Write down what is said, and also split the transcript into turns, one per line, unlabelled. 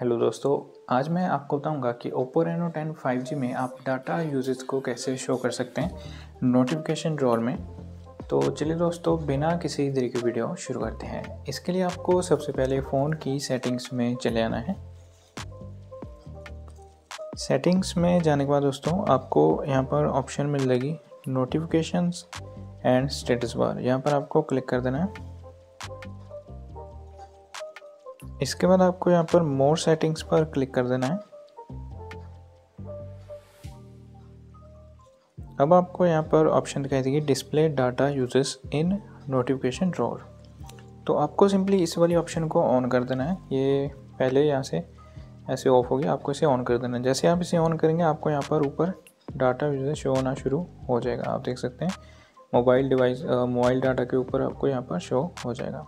Hello दोस्तों, आज मैं आपको बताऊँगा कि Oppo Reno 10 5G में आप डाटा यूजेज को कैसे शो कर सकते हैं नोटिफिकेशन ड्रॉर में। तो चलिए दोस्तों, बिना किसी देरी की वीडियो शुरू करते हैं। इसके लिए आपको सबसे पहले फ़ोन की सेटिंग्स में चले आना है। सेटिंग्स में जाने के बाद दोस्तों, आपको यहाँ पर ऑप्शन मिल जाएगी नोटिफिकेशंस एंड स्टेटस बार यहाँ पर आपको क्लिक कर देना है। इसके बाद आपको यहाँ पर मोर सेटिंग्स पर क्लिक कर देना है। अब आपको यहाँ पर ऑप्शन दिखाई देगी display data uses in notification drawer तो आपको सिंपली इस वाली ऑप्शन को ऑन कर देना है। ये पहले यहाँ से ऐसे ऑफ़ हो गया, आपको इसे ऑन कर देना है। जैसे आप इसे ऑन करेंगे, आपको यहाँ पर ऊपर डाटा यूजेस शो होना शुरू हो जाएगा। आप देख सकते हैं मोबाइल डिवाइस मोबाइल डाटा के ऊपर आपको यहाँ पर शो हो जाएगा।